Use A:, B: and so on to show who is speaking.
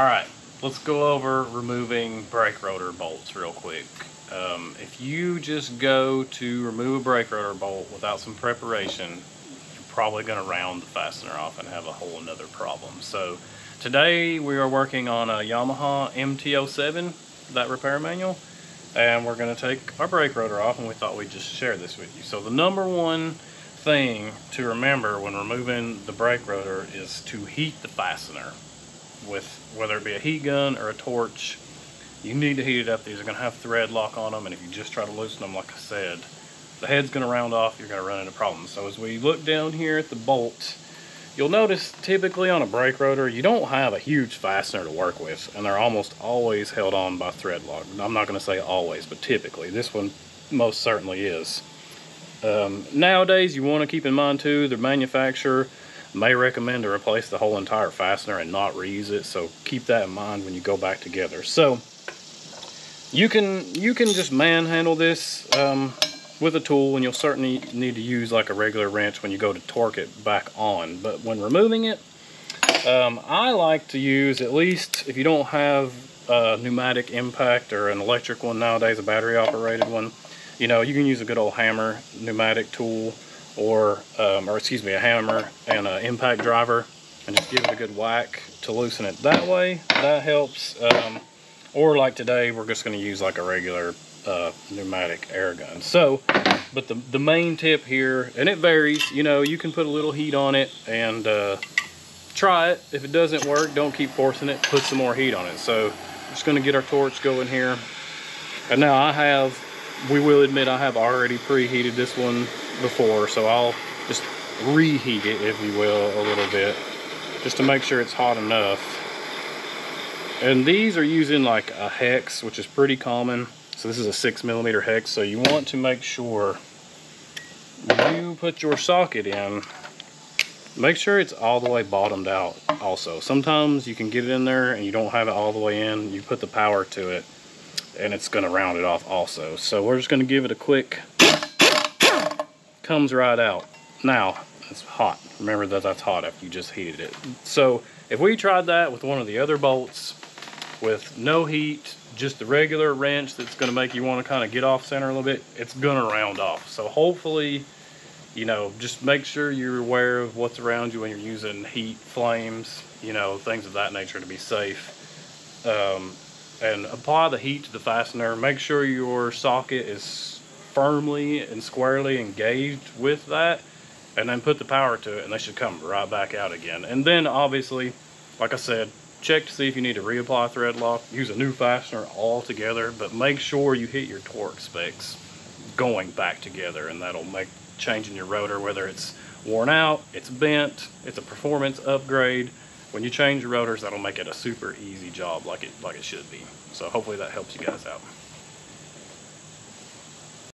A: All right, let's go over removing brake rotor bolts real quick. Um, if you just go to remove a brake rotor bolt without some preparation, you're probably going to round the fastener off and have a whole another problem. So today we are working on a Yamaha MT-07, that repair manual, and we're going to take our brake rotor off and we thought we'd just share this with you. So the number one thing to remember when removing the brake rotor is to heat the fastener with whether it be a heat gun or a torch you need to heat it up. These are going to have thread lock on them and if you just try to loosen them like I said the head's going to round off you're going to run into problems. So as we look down here at the bolt you'll notice typically on a brake rotor you don't have a huge fastener to work with and they're almost always held on by thread lock. I'm not going to say always but typically. This one most certainly is. Um, nowadays, you want to keep in mind too, the manufacturer may recommend to replace the whole entire fastener and not reuse it. So keep that in mind when you go back together. So you can you can just manhandle this um, with a tool, and you'll certainly need to use like a regular wrench when you go to torque it back on. But when removing it, um, I like to use at least if you don't have a pneumatic impact or an electric one nowadays, a battery operated one you know, you can use a good old hammer pneumatic tool or, um, or excuse me, a hammer and an impact driver and just give it a good whack to loosen it that way. That helps. Um, or like today, we're just going to use like a regular uh, pneumatic air gun. So, but the, the main tip here, and it varies, you know, you can put a little heat on it and uh, try it. If it doesn't work, don't keep forcing it, put some more heat on it. So, just going to get our torch going here. And now I have we will admit I have already preheated this one before, so I'll just reheat it, if you will, a little bit, just to make sure it's hot enough. And these are using like a hex, which is pretty common. So this is a six millimeter hex, so you want to make sure you put your socket in, make sure it's all the way bottomed out also. Sometimes you can get it in there and you don't have it all the way in, you put the power to it and it's going to round it off also. So we're just going to give it a quick, comes right out. Now, it's hot. Remember that that's hot after you just heated it. So if we tried that with one of the other bolts with no heat, just the regular wrench that's going to make you want to kind of get off center a little bit, it's going to round off. So hopefully, you know, just make sure you're aware of what's around you when you're using heat, flames, you know, things of that nature to be safe. Um, and apply the heat to the fastener. Make sure your socket is firmly and squarely engaged with that and then put the power to it and they should come right back out again. And then obviously, like I said, check to see if you need to reapply thread lock. Use a new fastener altogether, but make sure you hit your torque specs going back together and that'll make changing your rotor, whether it's worn out, it's bent, it's a performance upgrade, when you change your rotors, that'll make it a super easy job like it like it should be. So hopefully that helps you guys out.